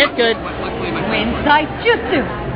It's good. Inside Jutsu.